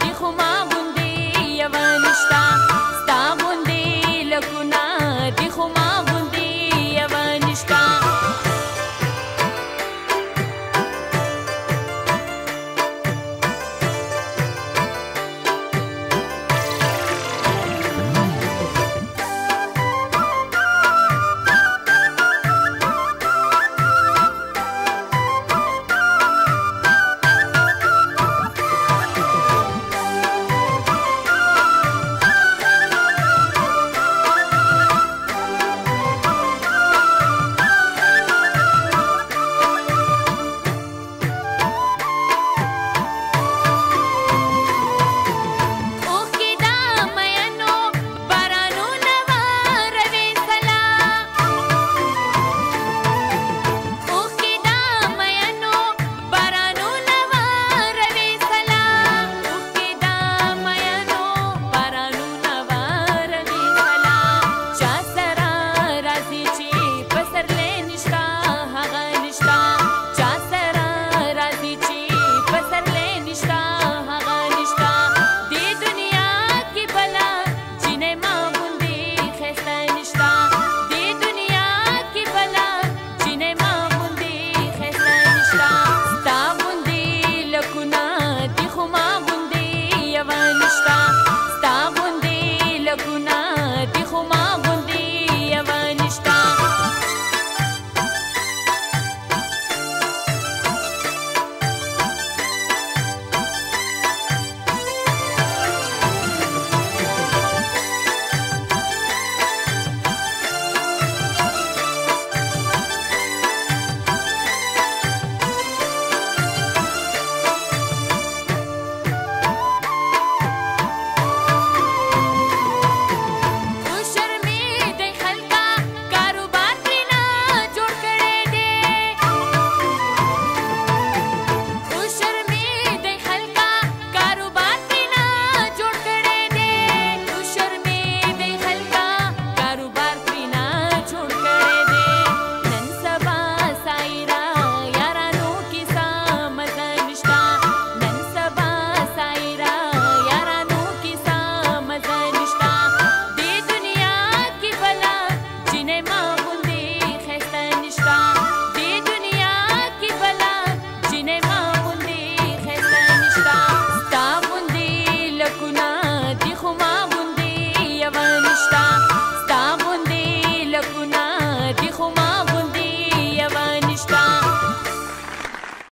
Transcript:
دی خو ما غوندې یوه نشته